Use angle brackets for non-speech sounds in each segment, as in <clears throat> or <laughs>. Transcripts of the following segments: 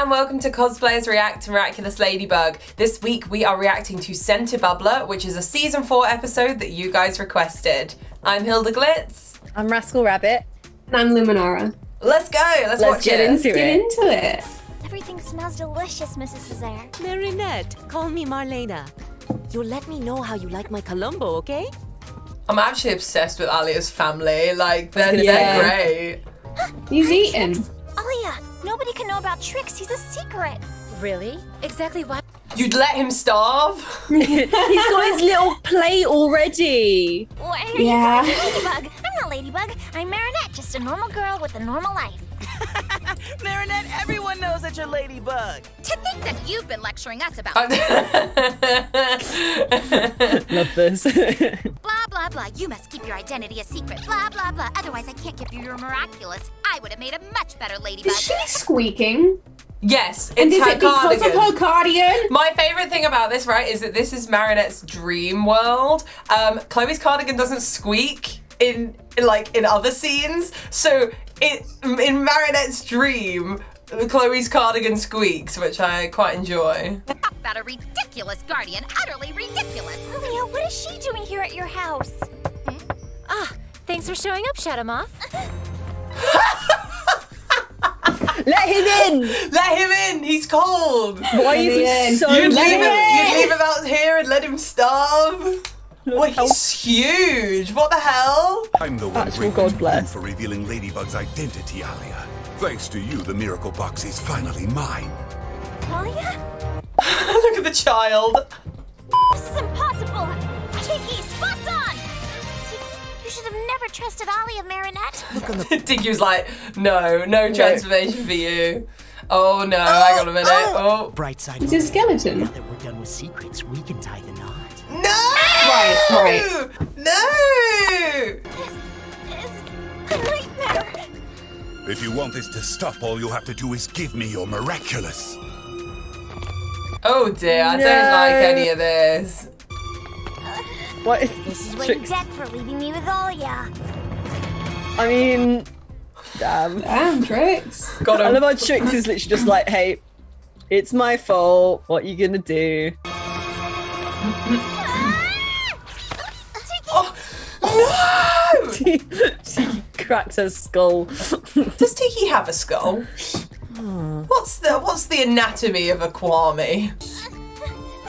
and welcome to Cosplayers React to Miraculous Ladybug. This week we are reacting to Sentibubbler, which is a season 4 episode that you guys requested. I'm Hilda Glitz. I'm Rascal Rabbit. And I'm Luminara. Let's go, let's, Let's watch get it. into Get it. into it. Everything smells delicious, Mrs. Césaire. Marinette, call me Marlena. You'll let me know how you like my colombo, okay? I'm actually obsessed with Alya's family. Like, they're, gonna they're great. He's eating. Alya, nobody can know about Trixx. He's a secret. Really? Exactly what? You'd let him starve? <laughs> He's got his little plate already. Why are Yeah. you calling me Ladybug? I'm not Ladybug. I'm Marinette, just a normal girl with a normal life. <laughs> Marinette, everyone knows that you're Ladybug. To think that you've been lecturing us about <laughs> Love this. blah blah blah. You must keep your identity a secret. Blah blah blah. Otherwise, I can't give you your miraculous. I would have made a much better Ladybug. Is she squeaking? yes, And it's is her it because cardigan. of her cardigan? My favourite thing about this, right, is that this is Marinette's dream world. Um, Chloe's cardigan doesn't squeak in, in like in other scenes, so it in Marinette's dream, Chloe's cardigan squeaks, which I quite enjoy. Talk about a ridiculous guardian. Utterly ridiculous. Alya, what is she doing here at your house? Ah, thanks for showing up, Shadow Moth. <laughs> Let him in. Let him in. He's cold. Why is he in. so You'd leave him. him You'd leave him out here and let him starve. Well, he's huge. What the hell? I'm the one Actual grateful God you bless. for revealing Ladybug's identity, Alya. Thanks to you, the miracle box is finally mine. Alya? <laughs> Look at the child. This is impossible! Tikki, spots on! Tikki, you should have never trusted Alya, Marinette. <laughs> Diggy was like, no, no transformation for you. Oh no, hang on a minute. Oh, oh. oh. Bright side. It's a skeleton. Now that we're done with secrets, we can tie the knot. no! Right, right. No! This is a nightmare. If you want this to stop, all you'll have to do is give me your miraculous. Oh dear, I don't like any of this. What? This is what you Trixx. get for leaving me with Alya. I mean, damn. Damn, Trixx. Got I him. love how Trixx is literally just like, hey, it's my fault. What are you gonna do? Ah! Oh, no! <laughs> she cracks her skull. <laughs> Does Tikki have a skull? What's the What's the anatomy of a Kwami?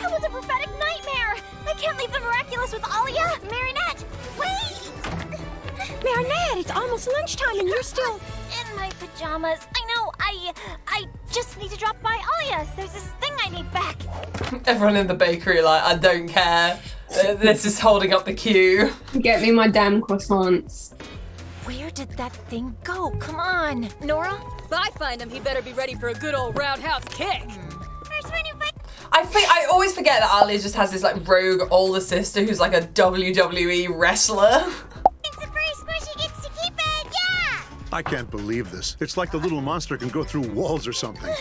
That was a prophetic nightmare. I can't leave the miraculous with Alya. Marinette, wait! Marinette, it's almost lunchtime and you're still. In my pajamas. I know. I I just need to drop by Alya's. There's this thing I need back. Everyone in the bakery like, I don't care. Uh, This is holding up the queue. Get me my damn croissants. Where did that thing go? Come on, Nora. If I find him, he better be ready for a good old roundhouse kick. Where's my new bike? I think I always forget that Ali just has this like rogue older sister who's like a WWE wrestler. It's a very squishy. Gets to keep it. Yeah. I can't believe this. It's like the little monster can go through walls or something. <laughs>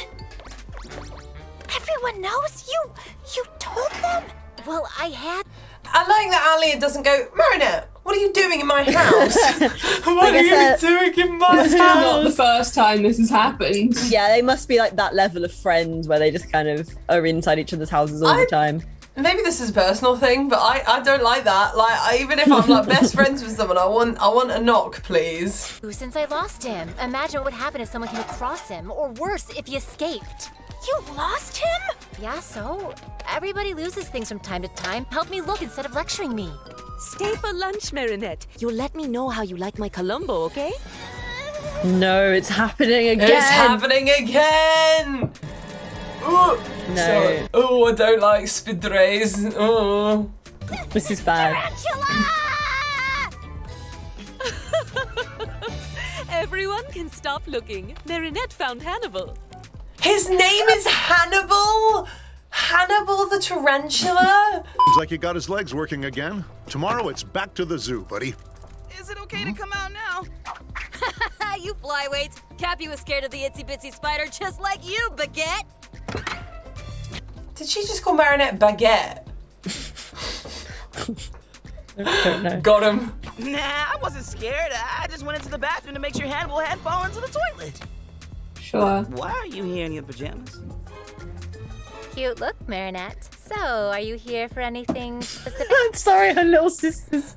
Everyone knows you. You told them. Well, I had. I like that Alya doesn't go, Marinette, what are you doing in my house? <laughs> what are you that- doing in my house? This is not the first time this has happened. yeah, they must be like that level of friends where they just kind of are inside each other's houses all I- the time. Maybe this is a personal thing, but I, I don't like that. Like I, even if I'm like best <laughs> friends with someone, I want I want a knock, please. Since I lost him, imagine what would happen if someone came across him, or worse, if he escaped. You lost him. Yeah, so everybody loses things from time to time. Help me look instead of lecturing me. Stay for lunch, Marinette. You'll let me know how you like my colombo, okay? No, it's happening again. It's happening again. Ooh, No. sorry. Oh, I don't like spidreys. Oh. This is bad. <laughs> Everyone can stop looking. Marinette found Hannibal. His name is Hannibal. Hannibal the tarantula. Seems like he got his legs working again. Tomorrow it's back to the zoo, buddy. Is it okay to come out now? <laughs> you flyweights. Cappy was scared of the itsy bitsy spider just like you, Baguette. Did she just call Marinette baguette? <laughs> Got him. Nah, I wasn't scared. I just went into the bathroom to make sure Hannibal had fallen into the toilet. Sure. Why are you here in your pajamas? Cute look, Marinette. So, are you here for anything specific? <laughs> I'm sorry, her little sisters.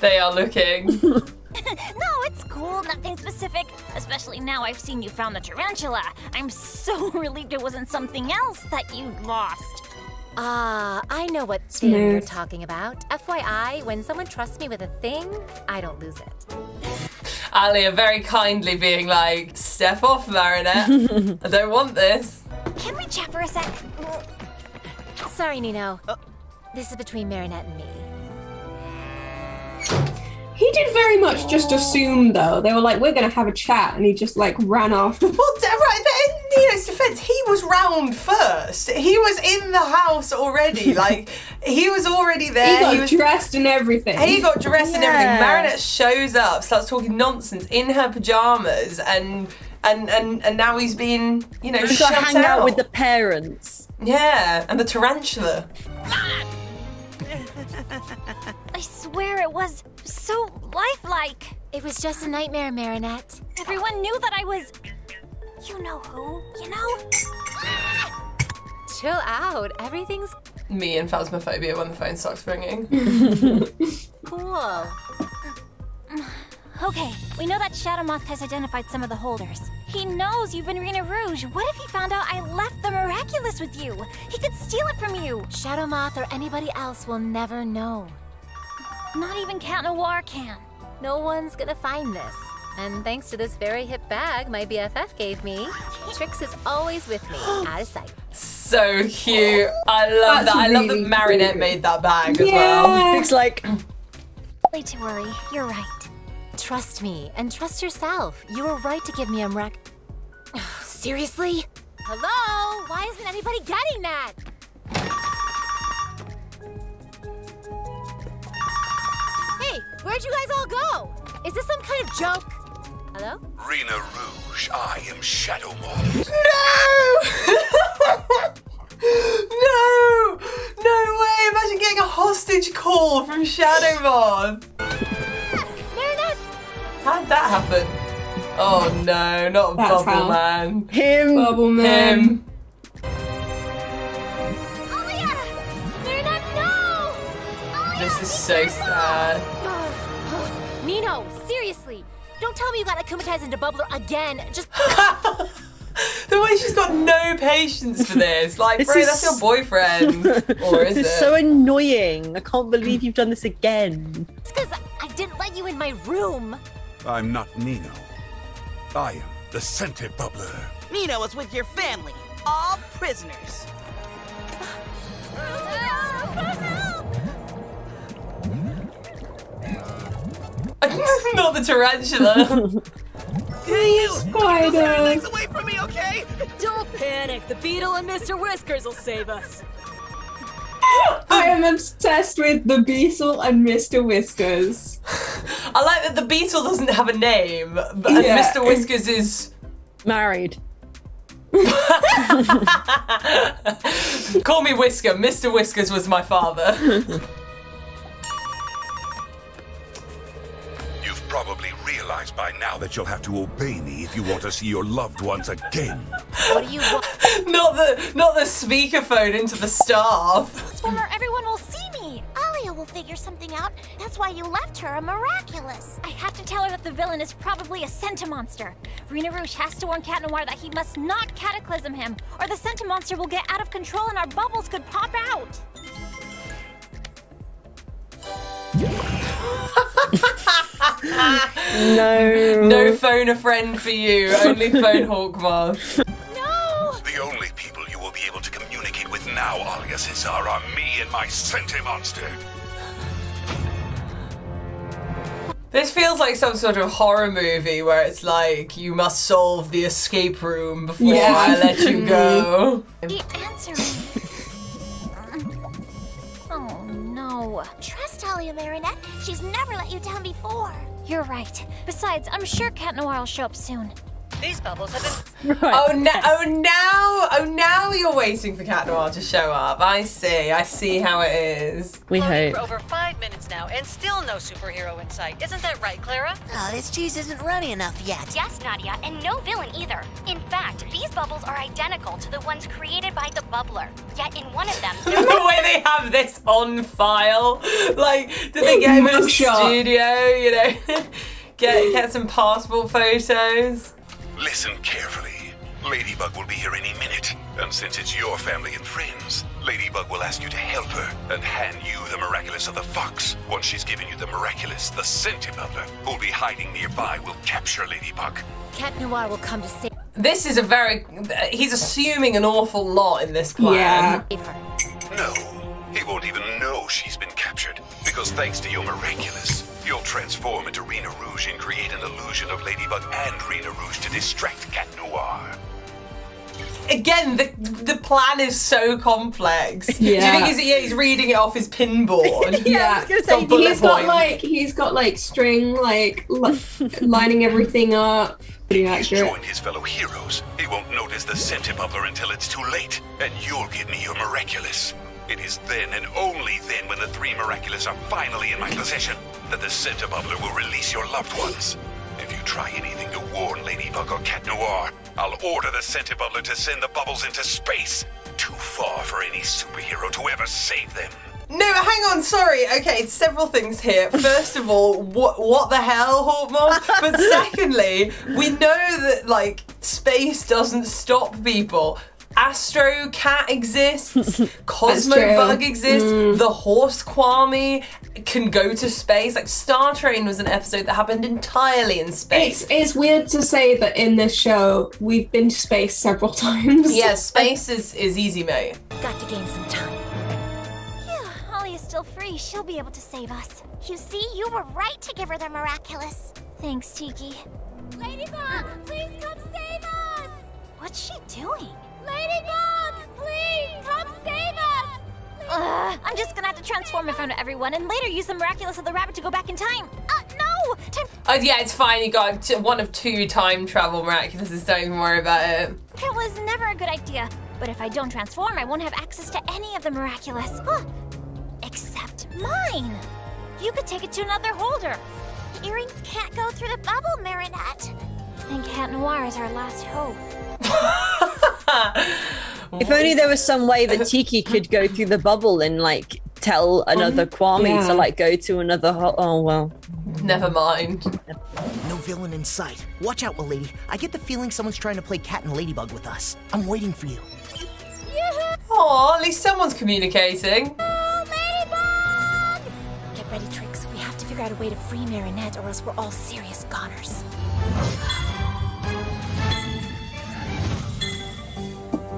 They are looking. <laughs> no, it's cool, nothing specific. Especially now I've seen you found the tarantula. I'm so <laughs> relieved it wasn't something else that you'd lost. Ah, I know what thing you're talking about. FYI, when someone trusts me with a thing, I don't lose it. Alya very kindly being like, step off, Marinette. <laughs> I don't want this. Can we chat for a sec? Sorry, Nino. Uh. This is between Marinette and me. He did very much just assume, though. They were like, we're going to have a chat, and he just, like, ran off. <laughs> Well, right, but in Nino's defense, he was round first. He was in the house already. <laughs> Like, he was already there. he got was, dressed and everything. he got dressed and everything. Yeah. Marinette shows up, starts talking nonsense in her pajamas, and and and, and now he's being, you know, He's got to shut hang out with the parents. Yeah, and the tarantula. <laughs> I swear it was so lifelike. It was just a nightmare, Marinette. Everyone knew that I was. You know who, you know? Chill out. Everything's Me and phasmophobia when the phone starts ringing. <laughs> cool. <sighs> Okay, we know that Shadowmoth has identified some of the holders. He knows you've been Rena Rouge. What if he found out I left the Miraculous with you? He could steal it from you. Shadow Moth or anybody else will never know. Not even Cat Noir can. No one's gonna find this. And thanks to this very hip bag my BFF gave me, Trixx is always with me, <gasps> out of sight. So cute. I love That's that. I love that Marinette cute. made that bag as well. Yeah. It's like, <clears throat> Way to worry. You're right. Trust me and trust yourself. You were right to give me a mirac. <sighs> Seriously? Hello? Why isn't anybody getting that? Where'd you guys all go? Is this some kind of joke? Hello? Rena Rouge, I am Shadow Moth. No! <laughs> no! No way! Imagine getting a hostage call from Shadow Moth. Marinette! How'd that happen? Oh no, not That's Bubble how. Man. Him. Bubble Man. Him. Alya! Marinette, no! Alya, This is so sad. Nino, seriously! Don't tell me you got akumatized into Bubbler again. Just The way she's got no patience for this. Like, This bro, is- that's your boyfriend. or is this it? is so annoying. I can't believe you've done this again. it's because I didn't let you in my room. I'm not Nino. I am the Sentibubbler. Nino is with your family, all prisoners. <laughs> not <laughs> the uh, tarantula. you! Spider. Legs away from me, okay? Don't panic. The beetle and Mr. Whiskers will save us. <laughs> I am obsessed with the Beetle and Mr. Whiskers. I like that the beetle doesn't have a name, but Yeah. Mr. Whiskers is. Married. Call me Whisker. Mr. Whiskers was my father. Probably realized by now that you'll have to obey me if you want to see your loved ones again. What do you want? <laughs> not the not the speakerphone into the staff. Swimmer, everyone will see me. Alya will figure something out. That's why you left her a miraculous. I have to tell her that the villain is probably a Sentimonster. Rena Rouge has to warn Cat Noir that he must not cataclysm him, or the Sentimonster will get out of control and our bubbles could pop out. <laughs> No. No phone a friend for you. Only phone Hawkmoth. No! The only people you will be able to communicate with now, Alya Césaire, are me and my Sentimonster. This feels like some sort of horror movie where it's like you must solve the escape room before Yeah. I let you go. <laughs> He answered no. Trust Alya Marinette. She's never let you down before. You're right. Besides, I'm sure Cat Noir will show up soon. These bubbles have been. <laughs> Oh, na- oh now, oh now you're waiting for Cat Noir to show up. I see. I see how it is. We floating hope. for over five minutes now, and still no superhero in sight. Isn't that right, Clara? Oh, this cheese isn't runny enough yet. Yes, Nadja, and no villain either. In fact, these bubbles are identical to the ones created by the bubbler. Yet in one of them, <laughs> the way they have this on file. Like, did they get him in a studio? You know, <laughs> get get some passport photos. Listen carefully. Ladybug will be here any minute, and since it's your family and friends, Ladybug will ask you to help her and hand you the miraculous of the fox. Once she's given you the miraculous, the Sentibubbler, who'll be hiding nearby, will capture Ladybug. Cat Noir will come to save This is a very. He's assuming an awful lot in this plan. Yeah. No, he won't even know she's been captured, because thanks to your miraculous, you'll transform into Rena Rouge and create an illusion of Ladybug and Rena Rouge to distract Cat Noir. Again, the the plan is so complex. <laughs> Do you Yeah. think he's, yeah, he's reading it off his pinboard? <laughs> Yeah, I was gonna say, Got bullet He's got points. like he's got like string like li- <laughs> lining everything up. Pretty accurate. Join his fellow heroes. He won't notice the Sentibubbler until it's too late, and you'll give me your miraculous. It is then and only then when the three miraculous are finally in my possession that the Sentibubbler will release your loved ones. If you try anything to warn Ladybug or Cat Noir, I'll order the Sentibubbler to send the bubbles into space. Too far for any superhero to ever save them. No, hang on, sorry. Okay, several things here. First of all, what what the hell, Hawkmoth? But <laughs> secondly, we know that like space doesn't stop people. Astro Cat exists, <laughs> Cosmo. Bug exists, mm. the Horse Kwami can go to space. Like Star Train was an episode that happened entirely in space. It's it's weird to say that in this show we've been to space several <laughs> times. yeah, space is, is easy, mate. Got to gain some time. Phew, Ollie is still free. She'll be able to save us. You see, you were right to give her the miraculous. Thanks, Tikki. Ladybug, please come save us! What's she doing? Ladybug, please come save us! Ugh, I'm just gonna have to transform in front of everyone and later use the miraculous of the rabbit to go back in time. Uh, no! Time Oh yeah, it's fine. You got one of two time travel miraculouses. Don't even worry about it. It was never a good idea. But if I don't transform, I won't have access to any of the miraculous. Huh. Except mine. You could take it to another holder. Earrings can't go through the bubble, Marinette. And Cat Noir is our last hope. <laughs> <laughs> If only there was some way that Tikki could go through the bubble and like tell another mm-hmm. Kwami yeah. to like go to another. Ho- oh well. Never mind. No villain in sight. Watch out, milady. I get the feeling someone's trying to play cat and ladybug with us. I'm waiting for you. Oh, at least someone's communicating. Oh, get ready, Trixx. We have to figure out a way to free Marinette or else we're all serious goners.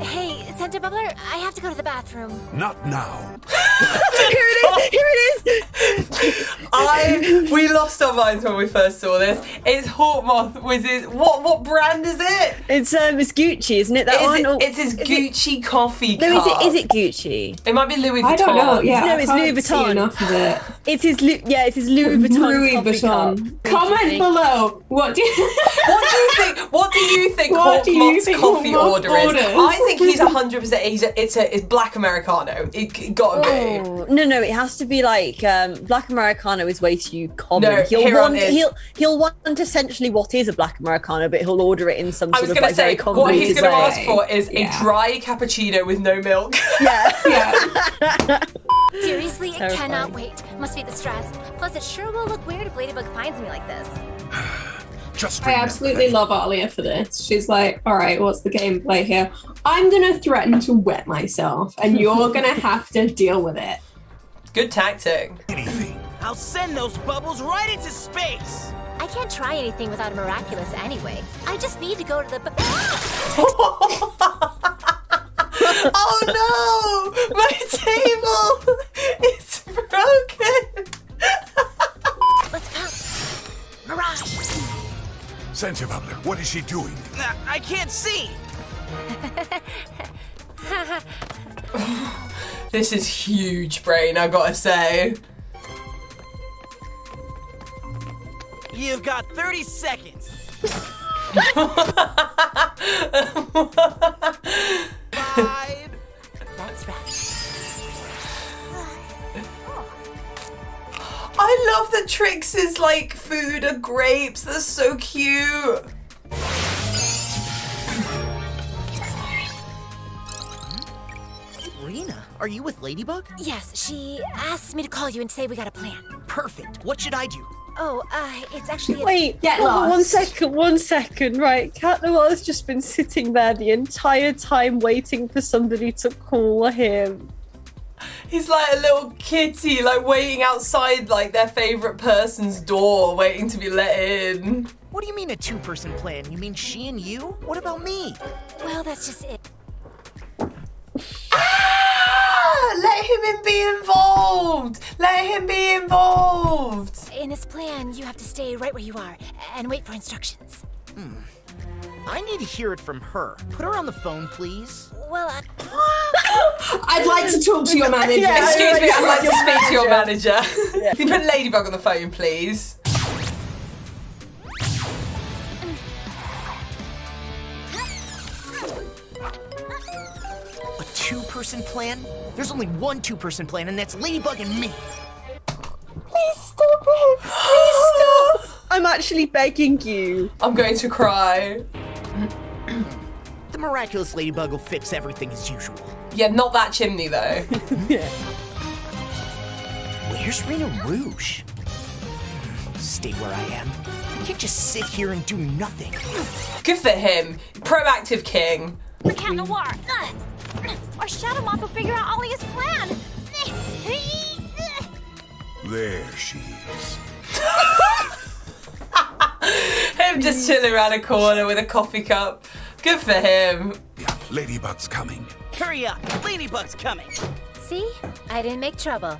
Hey, Sentibubbler, I have to go to the bathroom. Not now. <laughs> Here it is. Here it is. I we lost our minds when we first saw this. It's Hawkmoth with his what what brand is it? It's um, it's Gucci, isn't it? That Is one. it Or- it's his is it- Gucci coffee No, is it is it Gucci? It might be Louis Vuitton. I don't know. Yeah, No, I it's can't Louis see Vuitton. Enough of it. It's his Lu- yeah, it's his Louis Vuitton. Louis Vuitton. cup. Comment below. What do you? <laughs> What do you think? What do you think What do you Hawkmoth's think coffee Hawkmoth order is? orders? I think he's hundred percent. He's a, it's a it's black americano. It, it gotta be. Oh, no, no, it has to be like um, black americano is way too common. No, he'll here on want is- he'll he'll want essentially what is a black americano, but he'll order it in some I sort was of gonna like say very what he's convoluted gonna way. ask for is Yeah. a dry cappuccino with no milk. Yeah. <laughs> Yeah. Seriously, I Terrifying. cannot wait. Must be the stress. Plus, it sure will look weird if Ladybug finds me like this. <sighs> Just I remember absolutely love Alya for this. She's like, all right, what's the gameplay here? I'm gonna threaten to wet myself, and you're <laughs> gonna have to deal with it. Good tactic. anything. I'll send those bubbles right into space. I can't try anything without a miraculous anyway. I just need to go to the. <laughs> <laughs> b- oh no! My table! It's broken! Let's bounce. Mirage. Sentibubbler, what is she doing? Nah, I can't see. <laughs> This is huge brain, I gotta say. You've got 30 seconds. Five. That's right. I love that Is like food are grapes. They're so cute. Rena, are you with Ladybug? Yes, she asked me to call you and say we got a plan. Perfect. What should I do? Oh, uh, it's actually. A- Wait, Get one- one lost. second, one second. Right, Cat Noir's just been sitting there the entire time waiting for somebody to call him. He's like a little kitty, like waiting outside like their favorite person's door, waiting to be let in. What do you mean a two-person plan? You mean she and you? What about me? well, that's just it. Ah, let him in be involved. Let him be involved. In this plan, you have to stay right where you are and wait for instructions. Hmm. I need to hear it from her. Put her on the phone, please. Well, uh, <laughs> I'd like to talk to your manager. Yeah. Excuse me, I'd like to speak to your <laughs> manager. manager. Can you put Ladybug on the phone, please? Two-person plan? There's only one two-person plan, and that's Ladybug and me. Please stop it! Please stop! <gasps> I'm actually begging you. I'm going to cry. The miraculous Ladybug will fix everything as usual. Yeah, not that chimney though. yeah. <laughs> Where's Rena Rouge? Stay where I am. I can't just sit here and do nothing. Good for him. Proactive king. Cat Noir. Uh, Shadow Moth will figure out Alya's plan. There she is. <laughs> Him just chilling around a corner with a coffee cup. Good for him. Yeah, Ladybug's coming. Hurry up! Ladybug's coming! see? I didn't make trouble.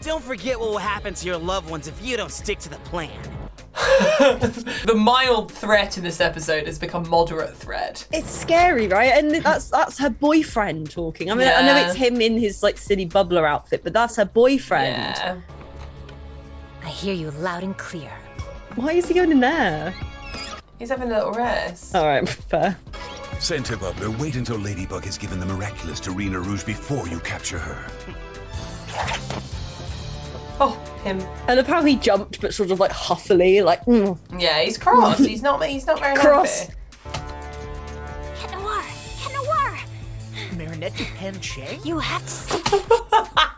Don't forget what will happen to your loved ones if you don't stick to the plan. <laughs> The mild threat in this episode has become moderate threat. It's scary, right? And that's that's her boyfriend talking. I mean, I know it's him in his like silly bubbler outfit, but that's her boyfriend. Yeah. I hear you loud and clear. Why is he going in there? He's having a little rest. All right, <laughs> fair. Sentibubbler, wait until Ladybug has given the miraculous to Rena Rouge before you capture her. Oh, him. And apparently he jumped, but sort of like huffily, like mm. Yeah, he's cross. he's not. He's not very Cross. happy. Cat Noir. Cat Noir. You have to stay <laughs>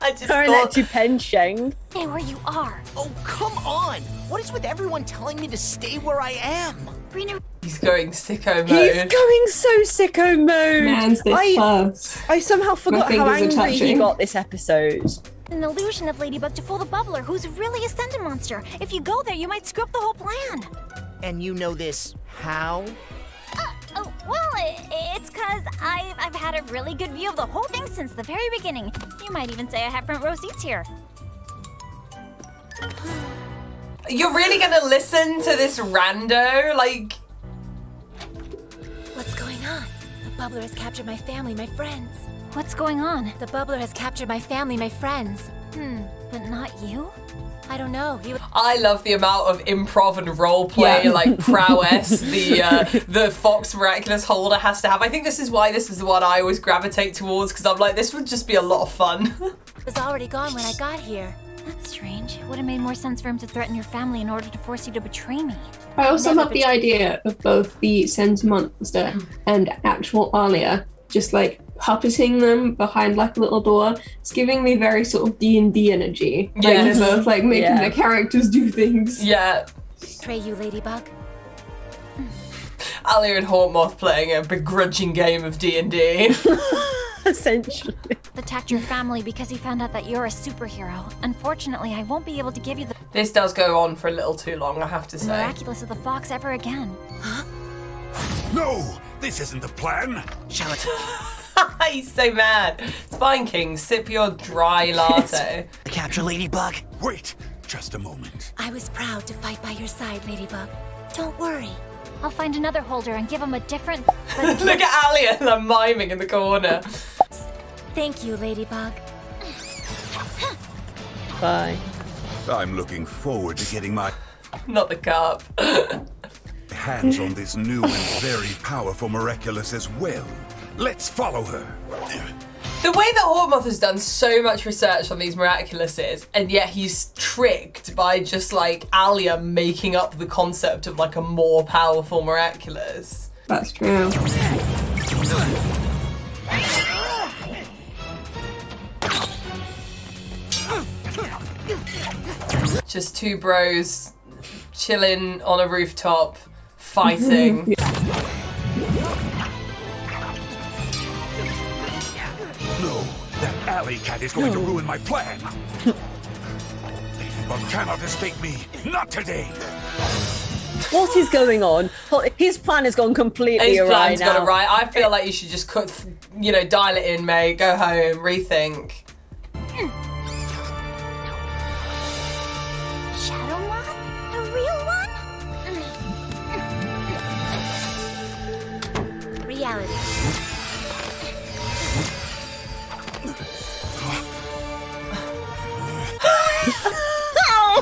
I just thought. to Pensheng. Stay where you are. Oh, come on! What is with everyone telling me to stay where I am? Rena He's going sicko mode. He's going so sicko mode. Man's this I, close. I somehow forgot how angry he got this episode. An illusion of Ladybug to fool the bubbler, who's really a Sentimonster. If you go there, you might screw up the whole plan. And you know this how? Uh, oh, well, i it's because I've, I've had a really good view of the whole thing since the very beginning. You might even say I have front row seats here. <gasps> You're really gonna listen to this rando? Like, What's going on? The bubbler has captured my family, my friends. What's going on? The bubbler has captured my family, my friends. Hmm, but not you? I don't know. He I love the amount of improv and role play, Yeah. like <laughs> prowess the uh, the Fox Miraculous holder has to have. I think this is why this is the one I always gravitate towards because I'm like, this would just be a lot of fun. <laughs> it was already gone when I got here. That's strange. It would have made more sense for him to threaten your family in order to force you to betray me. I also Never love the idea of both the Sentimonster and actual Alya just like puppeting them behind like a little door. It's giving me very sort of D and D energy. Like both like making Yeah. their characters do things. yeah, Betray you, Ladybug. Alya and Hawkmoth playing a begrudging game of D and D. <laughs> Essentially. Attacked your family because he found out that you're a superhero. Unfortunately, I won't be able to give you the This does go on for a little too long, I have to say. miraculous of the fox ever again. Huh? No, this isn't the plan. Charlotte, <laughs> <laughs> He's so mad. It's fine, King. Sip your dry latte. capture Ladybug. Wait, just a moment. I was proud to fight by your side, Ladybug. Don't worry. I'll find another holder and give him a different. <laughs> Look at Alya, like miming in the corner. Thank you, Ladybug. Bye. I'm looking forward to getting my Not the cup. <laughs> hands on this new and very powerful Miraculous as well. Let's follow her. The way that Hawkmoth has done so much research on these Miraculouses, and yet he's tricked by just like Alya making up the concept of like a more powerful Miraculous. That's true. Just two bros chilling on a rooftop, fighting. <laughs> No, that alley cat is going to ruin my plan. <laughs> Ladybug cannot escape me. Not today. What is going on? His plan has gone completely His awry plan's now. got it right. I feel like you should just cut, you know, dial it in, mate. Go home, rethink.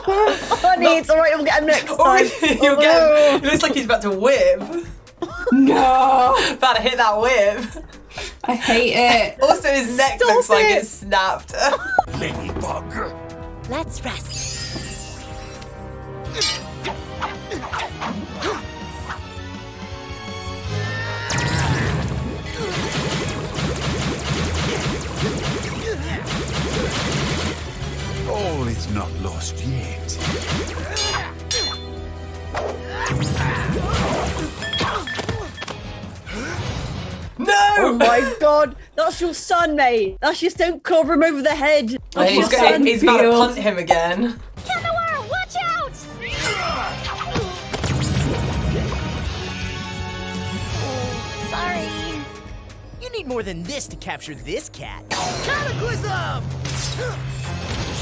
Oh, honey, it's alright, we'll get him next Oh, time. You'll get him. <laughs> It looks like he's about to whip. No! <laughs> About to hit that whip. I hate it. <laughs> Also, his neck Stop looks like it. it's snapped. Ladybug. Let's rest. All is not lost yet. no! Oh my god, that's your son, mate. That's just don't club him over the head. Oh, That's he's, your got, son. he's about to Field. punt him again. Cat Noir, watch out! Sorry. You need more than this to capture this cat. Cataclysm!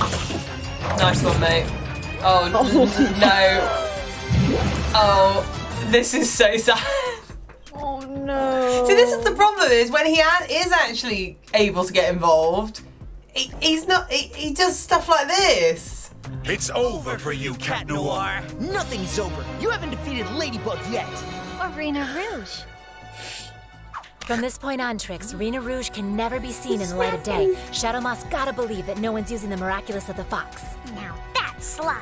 Nice one, mate. Oh, n- oh. no. Oh, this is so sad. Oh no. See, this is the problem is when he is actually able to get involved, he, he's not, he, he does stuff like this. It's over for you, Cat Noir. Nothing's over. You haven't defeated Ladybug yet. Arena Rouge. From this point on, Trixx, Rena Rouge can never be seen in the light of day. Shadow Moth's gotta believe that no one's using the miraculous of the fox. Now that's sly.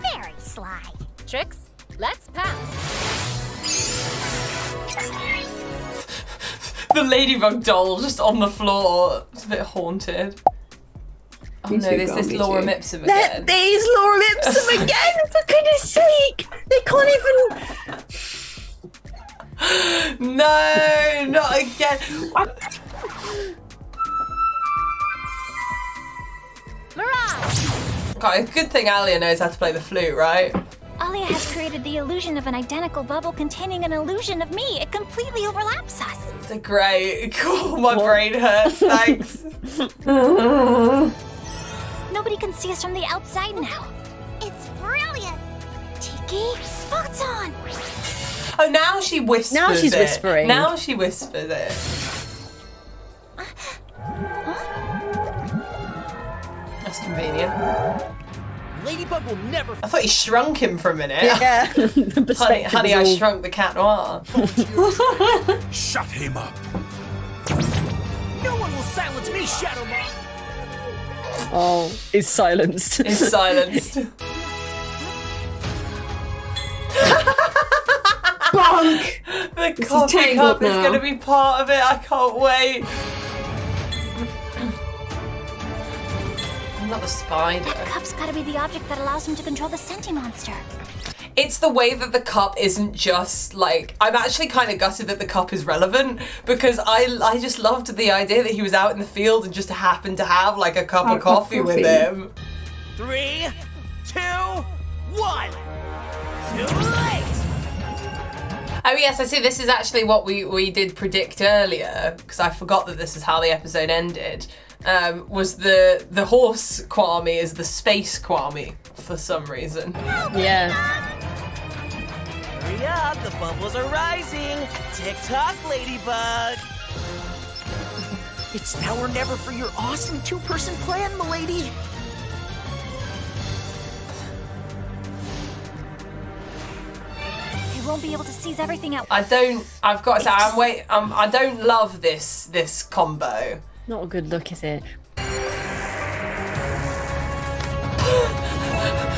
Very sly. Trixx, let's pass. The ladybug doll just on the floor. It's a bit haunted. Oh Me no, too, there's this Laura too. Mipsum There, again. there's Laura Ipsum <laughs> again, for goodness sake! They can't even. <laughs> No, not again. Mirage! God, good thing Alya knows how to play the flute, right? Alya has created the illusion of an identical bubble containing an illusion of me. It completely overlaps us. It's a great. <laughs> Cool, my brain hurts. Thanks. Nobody can see us from the outside now. It's brilliant. Tiki. Oh, now she whispers. Now she's it. whispering. Now she whispers it. That's convenient. Ladybug will never I thought he shrunk him for a minute. Yeah, <laughs> Honey, honey, I shrunk the cat noir. <laughs> Shut him up. No one will silence me, Shadow Moth! Oh, is silenced. Is silenced. <laughs> Bonk! The is coffee tangled cup is going to be part of it. I can't wait. Another spider. That cup's gotta be the object that allows him to control the Sentimonster. It's the way that the cup isn't just like I'm actually kind of gutted that the cup is relevant because I I just loved the idea that he was out in the field and just happened to have like a cup Have of coffee with him. Three, two, one. Too late! Oh yes, I see. This is actually what we we did predict earlier because I forgot that this is how the episode ended. Um, was the the horse Kwami is the space Kwami for some reason. yeah. Hurry up, the bubbles are rising. Tick tock, Ladybug. It's now or never for your awesome two-person plan, milady. Won't be able to seize everything at I don't. I've got to say, I'm wait. Um, I don't love this this combo. Not a good look, is it? <gasps>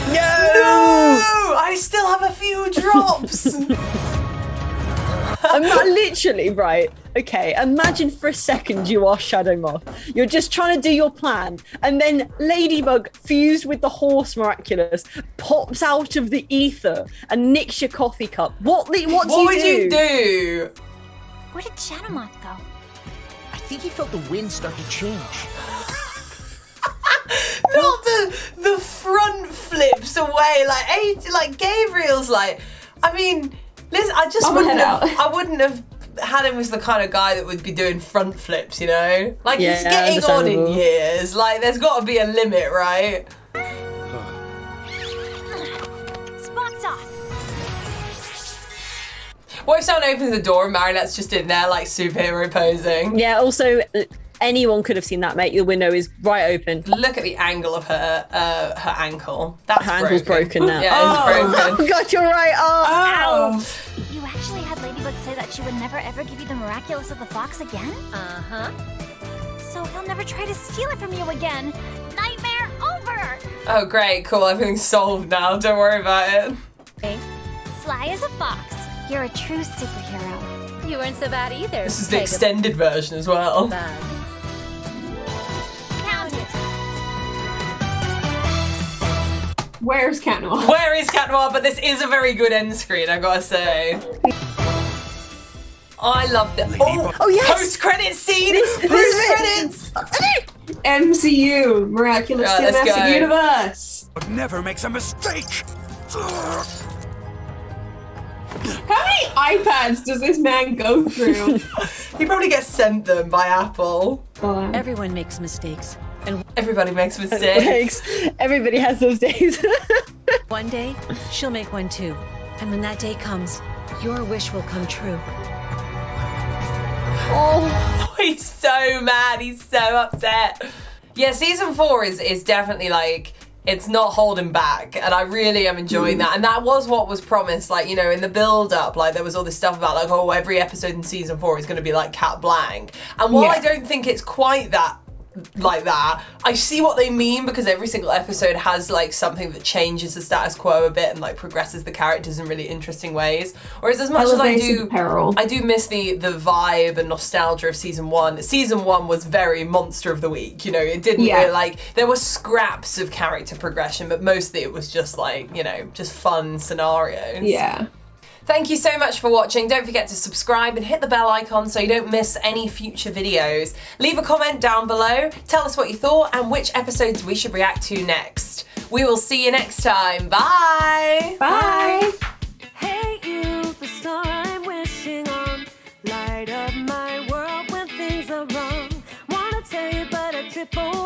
No, I still have a few drops. <laughs> I'm not literally right. Okay, imagine for a second you are Shadow Moth. You're just trying to do your plan, and then Ladybug, fused with the horse miraculous, pops out of the ether and nicks your coffee cup. What? The, what do what you would do? you do? Where did Shadowmoth go? I think he felt the wind start to change. <laughs> Not the the front flips away like hey, like Gabriel's like. I mean, listen, I just wouldn't have. out. I wouldn't have had him as the kind of guy that would be doing front flips. You know, like he's getting on in years. Like there's got to be a limit, right? Spots off. What if someone opens the door and Marinette's just in there like superhero posing? Yeah. Also, uh, anyone could have seen that, mate. The window is right open. Look at the angle of her uh, her ankle. That's Her ankle's broken now. Yeah, it's Oh, broken. <laughs> God, you're right. Oh, ow. You actually had Ladybug say that she would never ever give you the miraculous of the fox again? Uh huh. So he'll never try to steal it from you again. Nightmare over! Oh, great, cool. Everything's solved now. Don't worry about it. Okay. Sly as a fox. You're a true superhero. You weren't so bad either. This is the Peg- extended version as well. Bad. Where's Cat Noir? Where is Cat Noir? But this is a very good end screen, I gotta say. I love the oh, Oh, yes. post credit scene. This- post this is credits. MCU, Miraculous Right, let's go. Cinematic Universe. But never makes a mistake. How many iPads does this man go through? <laughs> He probably gets sent them by Apple. Everyone makes mistakes. And Everybody makes <laughs> mistakes. Thanks. Everybody has those days. <laughs> one day, she'll make one too. And when that day comes, your wish will come true. oh, <laughs> He's so mad. He's so upset. Yeah, season four is is definitely like it's not holding back, and I really am enjoying mm. that. And that was what was promised. Like you know, in the build up, like there was all this stuff about like oh, every episode in season four is going to be like Cat Blank. And while Yeah. I don't think it's quite that like that. I see what they mean because every single episode has like something that changes the status quo a bit and like progresses the characters in really interesting ways. Whereas as much as I do. I do miss the the vibe and nostalgia of season one. Season one was very monster of the week. You know, it didn't Yeah. really, like there were scraps of character progression, but mostly it was just like you know just fun scenarios. yeah. Thank you so much for watching. Don't forget to subscribe and hit the bell icon so you don't miss any future videos. Leave a comment down below. Tell us what you thought and which episodes we should react to next. We will see you next time. Bye. Bye. Hey you, the star I'm wishing on. Light up my world when things are wrong. Wanna tell you, but I trip over